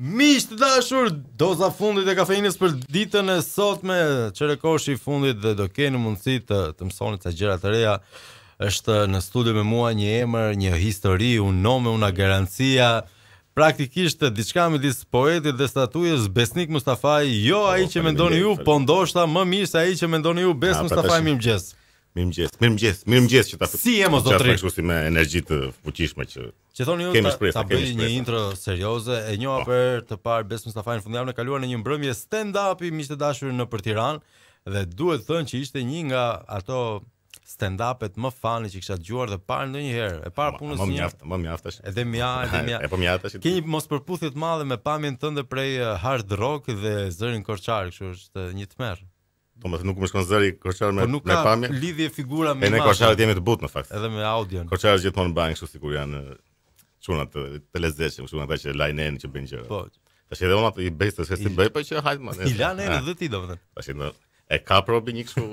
Miq të dashur, doza e fundit e kafeinës për ditën e sotme, çerekorëshi i fundit dhe do keni mundësi të mësoni ca gjëra të reja. Është në studio me mua një emër, një histori, un nome, una garancia. Praktikisht diçka midis poetit dhe statujës Besnik Mustafaj, jo ai që mendoni ju, po ndoshta më mirë se ai që mendoni ju, Bes Mustafaj, mirëmëngjes. Mirëmëngjes, mirëmëngjes, mirëmëngjes që ta fut. Si je mo zotëri? Çfarë sinergjie të fuqishme që Që thoni ju kemi shpresë, ta bëj një intro serioze, e njoha oh. për herë të parë Bes Mustafajn fundjavën e kaluar në një mbrëmje stand up-i miq të dashur nëpër Tiranë dhe duhet thënë që ishte një nga ato stand upet më fani që kisha dëgjuar dhe parë ndonjëherë. E para punës. Mo mjaft, mo mjaft tash. Edhe mja, edhe mja. E po mjaft tash. Ke një mospërputhje të madhe me pamjen tënde prej eh, hard rock dhe zërin korçar, kështu është eh, një tmerr. Domethënë nuk më shkon zëri korçar me po me pamje. Po nuk ka lidhje figura me. Ne korçarët jemi të butë në fakt. Edhe me audion. Korçarët gjithmonë mbahen kështu sikur janë çuna të të lezetshëm, kështu ata që lajnë enët që bëjnë gjëra. Po. Tash edhe unë i bëj se s'i bëj, po që hajt më. I lan enët dhe ti domethënë. Tash në s'e kam problem një kështu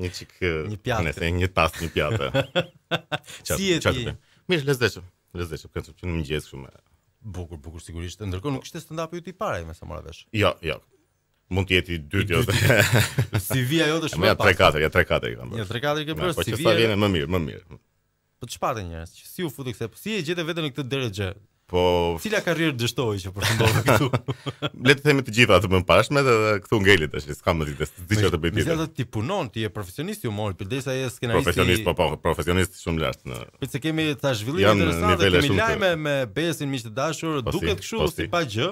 një çik një pjatë, nëse një tas një pjatë. Si je ti? Mirë, lezetshëm. Lezetshëm, kanë çuar në mëngjes kështu me bukur, bukur sigurisht. Ndërkohë nuk ishte stand-up-i yt i parë, me sa mora vesh. Jo, jo. Mund të jetë i dytë jo. Si vinte jo të shumë. Ja 3-4, ja 3-4 i kam bërë. Ja 3-4 i ke bërë. Po që sa vjen më mirë, më mirë. Po tashi pa të ngjarë, qysh iu fute kësaj, po si e gjete vetën në këtë derexhe? Po... Cila karrierë dështoi që përfundove këtu? Le të themi të gjitha të mëparshmet dhe këtu ngeli tashi s'kam më, s'di diçka të bëj tjetër. Megjithatë ti punon, ti je profesionist i humorit, përderisa je skenarist... Profesionist, po, po, profesionist shumë i lartë në... Po se kemi tash zhvillime interesante dhe kemi lajme me Besin miq të dashur, po duket këshu po si pa gjë,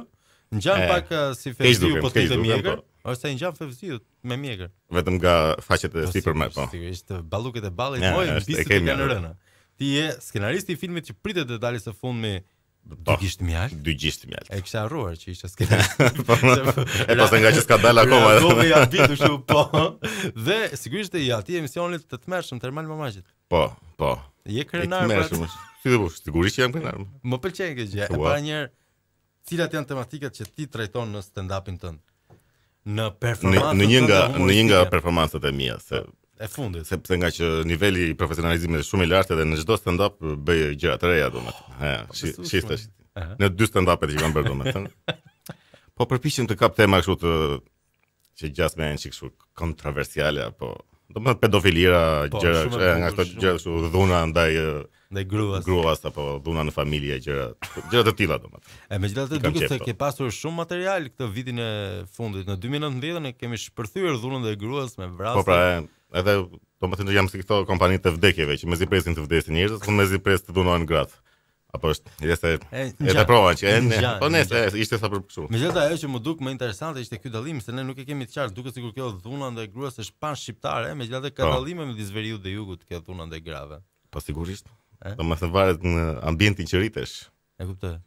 Ngjan pak si Fevziu po me mjekër. Po. Është ai ngjan Fevziu me mjekër. Vetëm nga faqet e po, sipërme po. Sigurisht baluket e ballit po ia nisin të kanë rënë. Ti je skenaristi i filmit që pritet të dalë së fundmi po, Dy gisht mjaltë. Dy gisht mjaltë. E kisha harruar që isha skenarist. Po. E po ngaqë s'ka dalë akoma. Do të ja bitu shu po. Dhe sigurisht i atij emisionit të tmerrshëm të Ermal Mamaqit. Po, po. Je krenar. Sigurisht jam krenar. Më pëlqen kjo gjë. E para një herë Cilat janë tematikat që ti trajton në stand-upin tënd? Në performancën në një nga në një nga performancat e mia se po, e fundit sepse ngaqë niveli i profesionalizmit është shumë i lartë dhe në çdo stand up bëj gjëra të reja domethënë. Ha, po, shihet. Në dy stand up që kam bërë domethënë. Po përpiqem të kap tema kështu të që janë një çik kështu kontroversiale apo domethënë pedofilia po, gjëra kështu nga këto gjëra kështu dhuna ndaj ndaj gruas gruas apo dhuna në familje gjëra gjëra të tilla domethënë e megjithatë duket se po. ke pasur shumë material këtë vitin e fundit në 2019 ne kemi shpërthyer dhunën ndaj gruas me vrasje po pra edhe domethënë jam si këto kompanitë e vdekjeve që mezi presin të vdesin njerëz, po mezi pres të dhunohen gratë Apo është, jeste, e, e të prova që, e, ne, po ne, se, ishte sa për pësu. Me gjithë ajo që m'u duk më interesante ishte ky dallim, se ne nuk e kemi të qartë, duket sikur kjo dhuna ndaj gruas është pan shqiptare, megjithatë ka po. dallime midis veriut dhe jugut kjo dhuna ndaj grave. Po sigurisht, e? domethënë varet në ambientin që rritesh. E kuptoj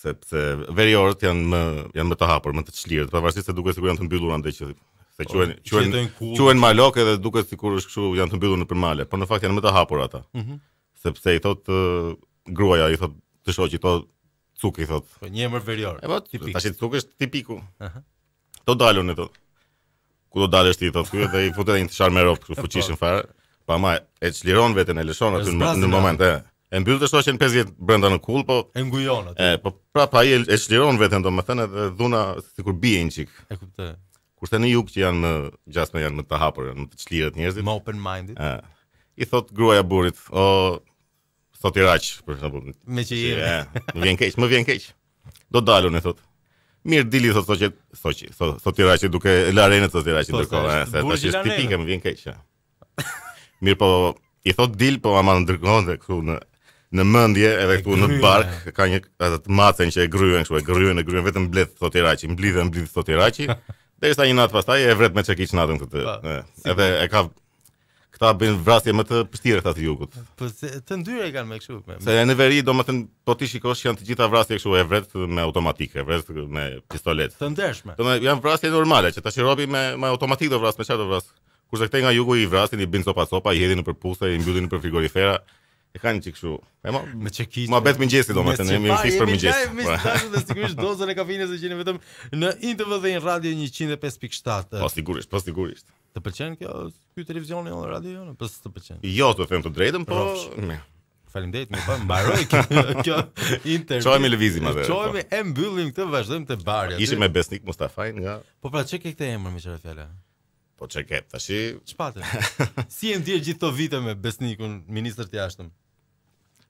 sepse veriorët janë më janë më të hapur, më të çlirë, pavarësisht se duket sikur janë të mbyllur andej që se po, quhen quhen quhen malokë edhe duket sikur është kështu janë të mbyllur nëpër male, por në fakt janë më të hapur ata. Mhm. Sepse i thot gruaja i thot të shoqit o Cuk i thot. Po një emër verior. Po tipik. Tash Cuk është tipiku. Aha. Do dal un ato. Ku do dalësh ti thot ky dhe i futet një të sharë me rob kështu fuqishëm fare. Po ama e çliron veten e lëshon aty në moment e. E mbyll të shoqen 5 vjet brenda në kullë, po e ngujon atë. E po prapë ai e çliron veten domethënë edhe dhuna sikur bie një çik. E kuptoj. Kurse në jug që janë më gjasme, janë më të hapur, janë më të çlirët njerëzit. Më open minded. Ë. I thot gruaja burrit, o Sotiraq, për shembull. Meqë je. Më vjen keq, më vjen keq. Do dal un i thot. Mirë dil i thot thotë thotë Sotiraq duke larë enët Sotiraq ndërkohë, se tash është tipike, më vjen keq. Mirë po, i thot dil, po ama ndërkohë këtu në në mendje edhe këtu në bark ka një atë të macen që e gryen kështu e gryen e gryen vetëm mbledh Sotiraqi mbledh dhe mbledh Sotiraqi derisa një natë pastaj e vret me çekiç natën këtë po, edhe e ka këta bëjnë vrasje më të pështira këta të jugut. Po të ndyra i kanë me kështu. Me... Se në veri domethënë, po t'i shikosh janë të gjitha vrasje kështu e vret me automatik, e vret me pistolet. Të ndershme. Domethënë janë vrasje normale, që tash robi me, me automatik do vras, me çfarë do vras. Kurse këtej nga jugu i vrasin, i bin copa copa, i hedhin nëpër puse, i mbyllin nëpër frigorifera. E kanë çik kështu. E mo, me çekiç. Ma bet mëngjesi domethënë, jemi fiks për mëngjes. Ne jemi dashur dhe sigurisht dozën e kafeinës e gjeni vetëm në Intv dhe në Radio 105.7. Po sigurisht, po sigurisht. Të pëlqen kjo ky televizioni ose radio jonë? Po të pëlqen. Jo, të them të drejtën, po. Faleminderit, më pa mbaroi kjo kjo intervistë. Çojmë lëvizim atë. Çojmë e mbyllim këtë, vazhdojmë të barja. Ishim me Besnik Mustafaj nga Po pra çka ke këtë emër më çfarë fjala? Po ç'e ke tashi? Ç'pate? si e ndje gjithë këto vite me Besnikun, ministër të jashtëm?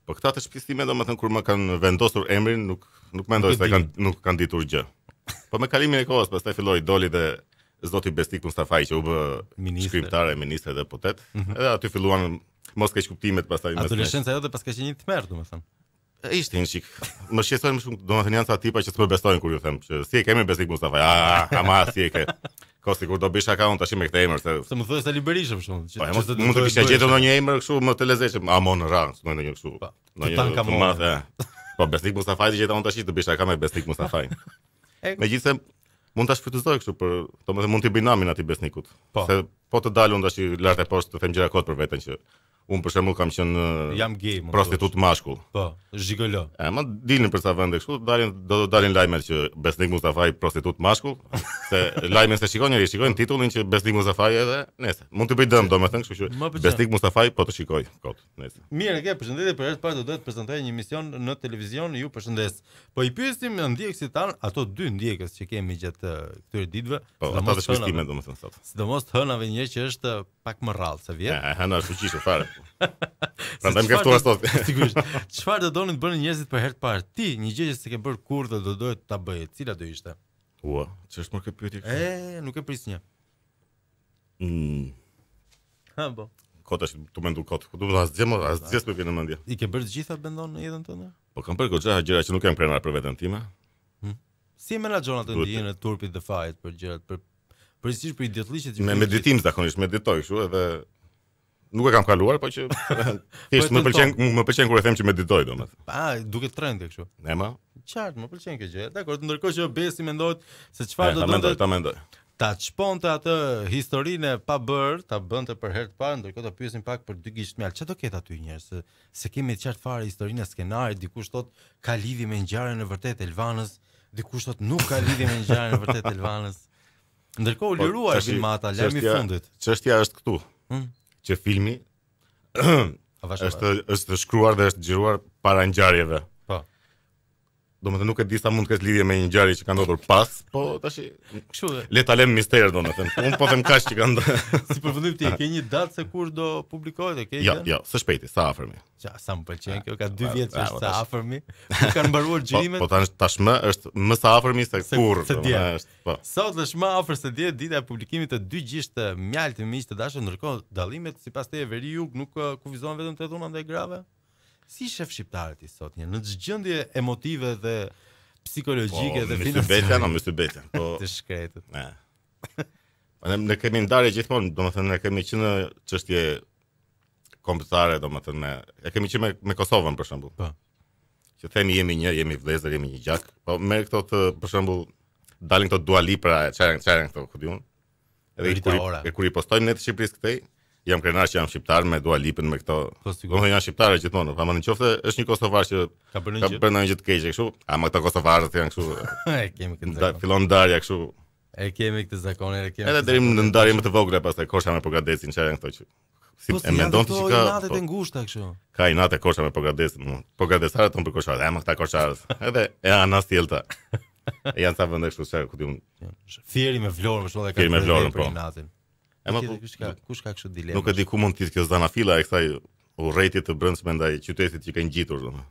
Po këta të shpisë time domethën kur më kanë vendosur emrin, nuk nuk mendoj se kanë nuk kanë ditur gjë. Po me kalimin e kohës pastaj filloi doli dhe zoti Besnik Mustafaj që u bë shkrimtar e ministër dhe deputet. Mm -hmm. Edhe aty filluan mos keqkuptimet pastaj më. Adoleshenca jote paska qenë një tmerr domethën. Ishte një çik. Më shqetësojnë më shumë, domethënë janë sa tipa që s'më besojnë kur ju them që si e ke emrin Besnik Mustafa. Ah, ama si e ke. Kot sikur do bish shaka tash me këtë emër se se më thua Sali Berisha për shembull. Po, që mund, mund të kisha gjetur ndonjë emër kështu më të lezetshëm, Amon Ra, më ndonjë kështu. Po, ndonjë të madh. Eh. Po Besnik Mustafaj gjeta un tash të bish shaka me Besnik Mustafa. Megjithëse mund ta shfrytëzoj kështu për, domethënë mund të bëj namin atij Besnikut. Po. Se po të dal un tash lart e poshtë të them gjëra kot për veten që Unë për shembull kam qenë jam gay, më prostitut kush. mashkull. Po, zhigolo. E më dilnin për sa vende kështu, dalin do të dalin lajme që Besnik Mustafaj prostitut mashkull, se lajmin s'e shikon njeri, shikojnë titullin që Besnik Mustafaj edhe nesër mund të bëjë dëm domethënë, kështu që Besnik Mustafaj po të shikojë kot nesër. Mirë, ke përshëndetje për herë të parë do të prezantoj një emision në televizion, ju përshëndes. Po i pyesim ndjekësit tanë, ato dy ndjekës që kemi gjatë këtyre ditëve, po, ata të shkëmbime domethënë sot. Sidomos të hënave një që është pak më rrallë se vjet. Ja, hëna është e fuqishme fare. Prandaj më ke ftuar sot. Sigurisht. Çfarë do donin të bënin njerëzit për herë të parë? Ti, një gjë që s'e ke bërë kurrë dhe do doje ta bëje, cila do ishte? Ua, ç'është, më ke pyetur? E, nuk e prisnja. Mm. Ha po. Kot tash tu mendu kot. Ku do të asgjë më, asgjë s'më vjen në mendje. I ke bërë të gjitha mendon në jetën tënde? Po kam bërë goxha gjëra që nuk jam krenar për veten time. Hmm. Si e menaxhon atë ndjenjën e turpit dhe fajit për gjërat për Përgjithësisht për idiotllëqet që me meditim zakonisht meditoj kështu edhe nuk e kam kaluar, po që thjesht më pëlqen më pëlqen kur e them që meditoj domethënë. Pa, duket trendy kështu. Ne më. Qartë, më pëlqen kjo gjë. Dakord, ndërkohë që Besi mendohet se çfarë do të bënte. Ta mendoj, ta çponte atë historinë pa bërë, ta bënte për herë të parë, ndërkohë ta pyesim pak për dy gisht mjaltë. Çfarë do ketë aty njerëz? S'e kemi të qartë fare historinë e skenarit, dikush thotë ka lidhje me ngjarjen e vërtetë të Elvanës, dikush thotë nuk ka lidhje me ngjarjen e vërtetë të Elvanës. Ndërkohë u lirua Ervin Mata, lajmi i fundit. Çështja është këtu. Hmm? Që filmi është është shkruar dhe është xhiruar para ngjarjeve. Po. Domethënë nuk e di sa mund të ketë lidhje me një ngjarje që ka ndodhur pas, po tashi... Kështu dhe... Le ta lëmë mister, domethënë. Unë po them kaq që ka ndodhur. si përfundim ti, ke një datë se kur do publikohet, e ke jo, një? Jo, së shpejti, së afërmi. Ça, sa më pëlqen kjo, ka dy vjet që është së afërmi. Nuk kanë mbaruar po, xhirimet. Po, po tashmë është më së afërmi se, se kur. Se dje. Po. Sot është më afër se dje, dita e publikimit të dy gisht mjaltë miq të dashur, ndërkohë dallimet, sipas teje veri jug, nuk uh, kufizohen vetëm te dhuna ndaj grave? Si i shef shqiptarët ti sot një në ç'gjendje emotive dhe psikologjike po, dhe financiare. Po, Mr. Beta, Mr. Beta. Po. Të shkretë. Ne. Ne ne kemi ndarje gjithmonë, domethënë ne kemi që në çështje kombëtare, domethënë me e kemi që me, me Kosovën për shembull. Po. Që themi jemi një, jemi vëllezër, jemi një gjak. Po merr këto të për shembull dalin këto Dua Lipat, çfarë çfarë këto, ku diun? Edhe Rita kur, Ora. E kur i postojmë ne të Shqipërisë këtej, jam krenar që jam shqiptar me Dua Lipën me këto. Po sigurisht. Domethënë janë shqiptarë gjithmonë, po në qoftë është një kosovar që ka bërë një gjë. Ka bërë një gjë të keqe kështu, ama këta kosovarët janë kështu. e kemi këtë. Da, fillon ndarja kështu. E kemi këtë zakonin, e kemi. Edhe deri në ndarje më të vogla pastaj Korça me Pogradecin, çfarë janë këto që. Si, po, e si mendon ti që ka inatet po, e ngushta kështu. Ka inat Korça me Pogradecin, më. Pogradecarët thonë për korçarët, ama këta korçarë. Edhe e anasjellta. E janë sa vende kështu se ku di unë. Fieri me Vlorën, kështu edhe ka. Fieri me Vlorën po. Inatin. Ama po, kush ka, kush ka kështu dilemë. Nuk e di ku mund të ketë zanafilla e kësaj urrejtje të brendshme ndaj qytetit që kanë gjitur, domethënë.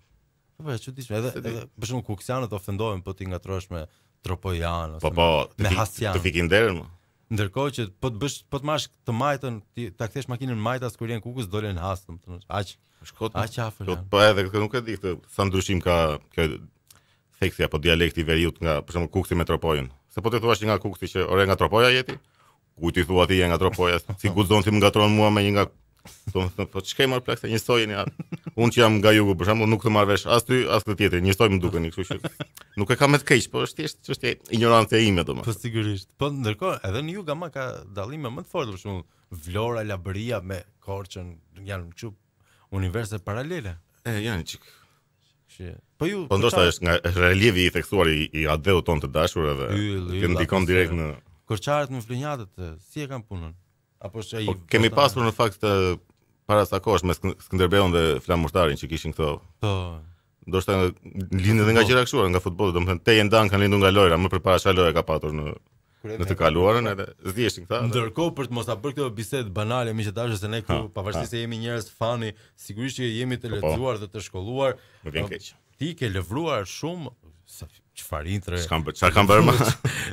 Po, po e çuditshme, edhe edhe për shembull kuksianët ofendohen po t'i ngatërrosh me tropojan ose po, po, me hasian. Po po, të fikin derën më. Ndërkohë që po të bësh po të marrsh të majtën, ti ta kthesh makinën majtas kur je në Kukës del në Has, domethënë, aq. Shkot. Aq afër. Po, po edhe këtë nuk e di këtë, sa ndryshim ka ky theksi apo dialekti i veriut nga për shembull Kuksi me Tropojën. Se po t'i thuash një nga Kuksi që ore nga Tropoja je ti, Ku ti thua ti je nga Tropoja, si guxon ti më ngatërron mua me një nga Do të thotë, po ça ka më, plak, se njësoj jeni ata. Unë që jam nga jugu, për shembull, nuk të marr vesh as ty, as këtë tjetrin, njësoj më dukeni, kështu që nuk e kam me të keq, po është thjesht çështje injorance e imja, domethënë. Po sigurisht. Po ndërkohë edhe në jug ama ka dallime më të forta, për shembull, Vlora, Labëria me Korçën, janë dy universe paralele. E janë çik. Po ju Po ndoshta është nga relievi i theksuar i, i atdheut tonë të dashur edhe që ndikon direkt në Korçarët me vlonjatët, si e kanë punën? Apo është ai? Po, kemi pasur në fakt para sa kohësh me Skënderbeun dhe Flamurtarin që kishin këto. Po. Ndoshta lindin edhe nga gjëra kështu, nga futbolli, domethënë te janë kanë lindur nga lojra, më përpara çfarë lojëra ka patur në në të kaluarën edhe zgjidhshin këta. Ndërkohë për të mos ta bërë këtë bisedë banale meqë thashë se ne këtu pavarësisht se jemi njerëz fani, sigurisht që jemi të, po, po. lexuar dhe të shkolluar. Më vjen keq. Ti ke lëvruar shumë sa çfarë intre. S'kam bërë, çfarë kam bërë më?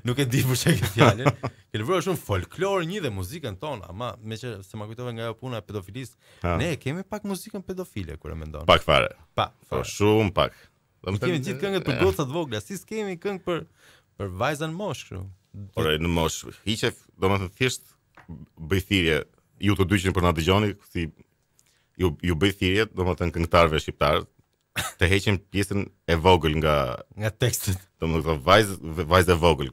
Nuk e di për çfarë ke fjalën. Ke lëvruar shumë folklor një dhe muzikën tonë, ama meqenëse ma kujtove nga ajo puna e pedofilisë, ne kemi pak muzikën pedofile kur e mendon. Pak fare. Pa, po shumë pak. Domethënë kemi gjithë këngët për goca të vogla, si s'kemi këngë për për vajza në moshë kështu. Po në moshë, hiqe, domethënë thjesht bëj thirrje ju të dyqind që po na dëgjoni, si ju ju bëj thirrje, domethënë këngëtarëve shqiptarë të heqin pjesën e vogël nga nga tekstet. Domethënë vajzë vajzë e vogël.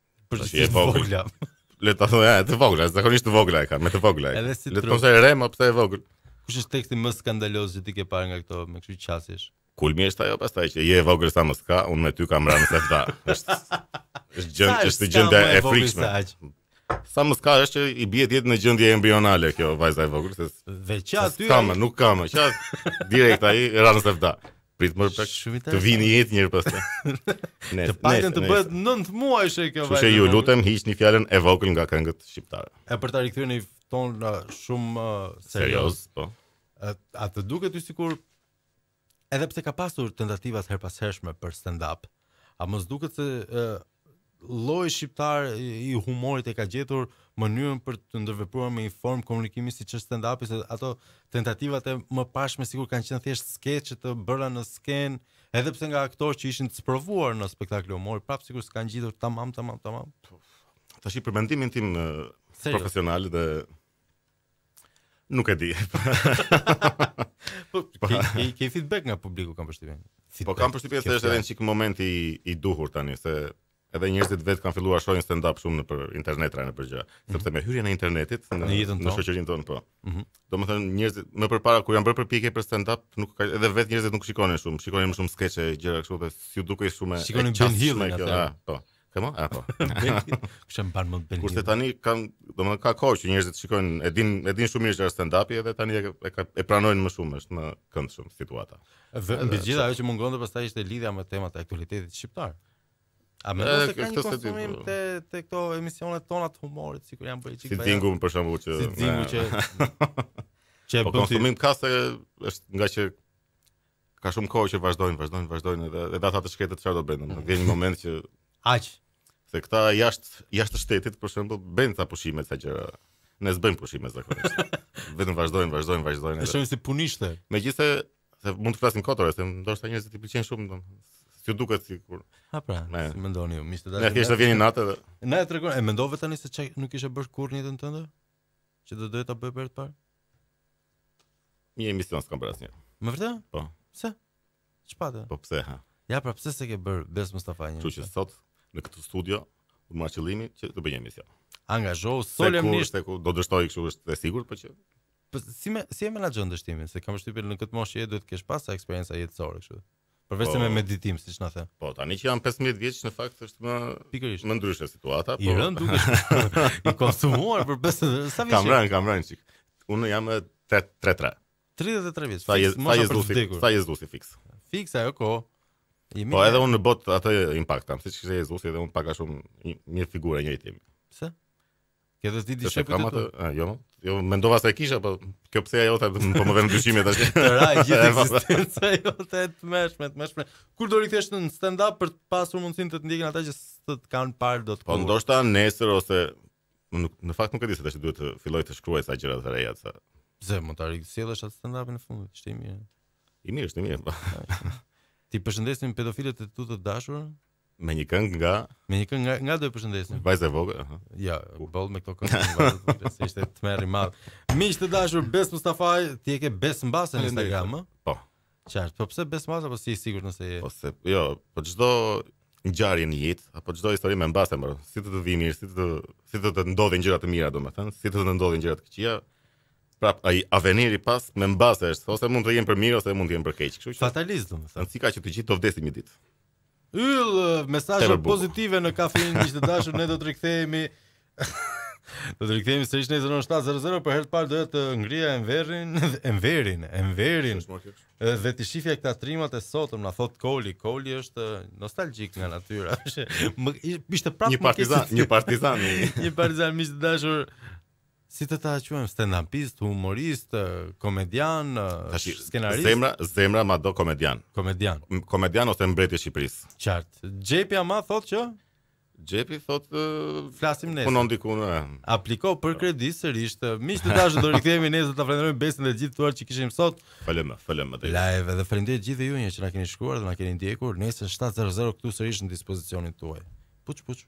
Për të thënë po vogla. Le ta thonë, të vogla, zakonisht të vogla e kanë, me të vogla. Edhe si Le të thonë re, ama pse e vogël. Kush është teksti më skandaloz që ti ke parë nga këto, me kështu qasjesh? Kulmi është ajo pastaj që je e vogël sa më s'ka, unë me ty kam rënë në sevda. Është është gjë, është gjendje e frikshme. Sa më s'ka është që i bie të jetë në gjendje embrionale kjo vajza e vogël, se veç aty. Kam, nuk kam, që direkt ai rënë në sevda. Prit më pak të vijë në jetë njëherë pastaj. Ne, të paktën të bëhet nëntë muajshe kjo vajzë. Kështu që ju lutem, hiqni fjalën e vogël nga këngët shqiptare. E për t'u rikthyer në një ton uh, shumë uh, serioz. po. A, a të duket ty sikur, edhe pse ka pasur tentativa të herëpashershme për stand-up, A mos duket se lloji shqiptar i humorit e ka gjetur mënyrën për të ndërvepruar me një formë komunikimi siç është stand-upi, se ato tentativat e mëparshme sikur kanë qenë thjesht skeçe të bëra në skenë, edhe pse nga aktorë që ishin të sprovuar në spektakle humori, prapë sikur s'kanë ngjitur tamam tamam tamam. Tashi për mendimin tim profesional dhe Nuk e di. Po, po. ke ke feedback nga publiku kam përshtypjen. Po kam përshtypjen se është edhe një çik moment i i duhur tani se edhe njerëzit vetë kanë filluar shohin stand up shumë nëpër internet a nëpër gjëra, mhm. sepse me hyrjen e internetit në jetën tonë, në shoqërinë tonë po. Mhm. Domethënë njerëzit më përpara kur janë bërë përpjekje për stand up, nuk ka edhe vetë njerëzit nuk shikonin shumë, shikonin më shumë skeçe gjëra kështu dhe s'u dukej shumë. Shikonin Benny Hill atë. Po. Kemo, a po. Kush e mban mend Kurse tani ka, domethënë ka kohë që njerëzit shikojnë, e din e din shumë mirë ça është stand-upi edhe tani e, e, ka, e pranojnë më shumë, është më e këndshme situata. Dhe mbi gjithë ajo që mungonte pastaj ishte lidhja me temat e aktualitetit shqiptar. A më duket ka një konsumim po. te te këto emisionet tona të humorit, sikur janë bërë çikë. Si dingu për shembull që si dingu që që po konsumim ka se është nga që Ka shumë kohë që vazhdojnë, vazhdojnë, vazhdojnë edhe edhe ata të shkretët çfarë do bëjnë. Do të thotë, vjen një moment që Aq. se këta jashtë jashtë shtetit për shembull bëjnë këto pushime këto gjëra. Ne s'bëjmë pushime zakonisht. Vetëm vazhdojnë, vazhdojnë, vazhdojnë. E edhe- shohin si punishte. Megjithëse se mund të flasim kotore, se ndoshta njerëzit i pëlqejnë shumë, do. S'ju duket sikur. Ha pra, Ne. si mendoni ju, miq të Ne dashur. thjesht të vjen një natë dhe Na e tregon, e mendove tani se ça nuk kishe bërë kurrë në jetën tënde? Që do doja ta bëja për të parë? Një emision s'kam bërë asnjë. Me vërtet? Po. Pse? Çfarë? Po pse ha? Ja, pra pse s'e ke bërë Bes Mustafa një? Kështu që sot në këtë studio u mor qëllimi që të bëj një emision. Angazhohu solemnisht se ku do dështoj kështu është e sigurt, po ça po si me si e menaxhon dështimin, se kam përshtypjen në këtë moshë jetë duhet të kesh pas eksperiencë jetësore kështu. Përveç po, se me meditim, siç na the. Po, tani që jam 15 vjeç, në fakt është më, Pikërisht. më ndryshe situata. Po... I rënë dukesh, i konsumuar për 15 vjeç. Sa vjeç? Kam rënë, kam rënë çikë. Unë jam 33. 33 vjeç. Sa Jezusi fiks. Fiks, ajo ko. Jemi po, edhe unë në bot atë impakt kam, siç kishte Jezusi edhe unë pak a shumë një figurë, një jetim. Pse? Ke dhe ti dishepuj të tu? A, jo, jo, mendova se e kisha, po kjo pse ajo të po më vë në dyshime tashi. Të ra gjithë eksistenca jote e tmerrshme, tmerrshme. Kur do rikthehesh në stand-up për të pasur mundësin të të ndjekin ata që s'të kanë parë do të po, kur? Po ndoshta nesër ose, në fakt nuk e di se tashi duhet të filloj të shkruaj ca gjëra të reja, sa... Pse, mund ta riciklosh edhe atë stand-up në fundë, ishte i mirë. I mirë, ishte i mirë, po. T'i përshëndesim pedofilët e tu të dashur? Me një këngë nga Me një këngë nga nga do e përshëndesim? Vajza e vogël, aha. Ja, jo, boll me këto këngë të vogël, po se ishte tmerr i madh. Miq të dashur, Bes Mustafaj, ti e ke Bes mbase në Instagram, ë? Po. Qartë, po pse Bes mbase apo s'je i sigurt nëse je? Po se jo, po çdo ngjarje në jetë apo çdo histori me mbase, si të të vijë mirë, si të si të të ndodhin gjëra të mira, domethënë, si të të ndodhin gjëra të këqija, prap ai aveniri pas me mbase është, ose mund të jetë për mirë ose mund të jetë për keq, kështu që fatalizëm, domethënë, si ka që të gjithë do vdesim një ditë. Yll, mesazhe Tepër bukur. pozitive në kafe miq të dashur, ne do të rikthehemi do të rikthehemi sërish nesër në 7:00 për herë të parë do ta ngrija Enverin, Enverin, Enverin. Është më kjo. Edhe dhe t'i shifja këta trimat e sotëm na thot Koli, Koli është uh, nostalgjik nga natyra. Është- Më ish- ishte prapë Një më keq se partizan, si- një partizan. i- një partizan miq të dashur. Si të ta quajmë stand-upist, humorist, komedian, Tash skenarist? Zemra, zemra ma do komedian. Komedian. M- Komedian ose mbreti i Shqipërisë. Qartë. Xhepi ma thotë që Xhepi thotë ë, flasim nesër. punon diku në. Apliko për kredi sërish. Miq të dashur, do rikthehemi nesër të falenderojmë Besin dhe të gjithë të ftuarit që kishim sot. Falem, faleminderit. Live dhe faleminderit gjithë juve që na keni shkruar dhe na keni ndjekur. Nesër 7:00 këtu sërish në dispozicionin tuaj. Puç puç.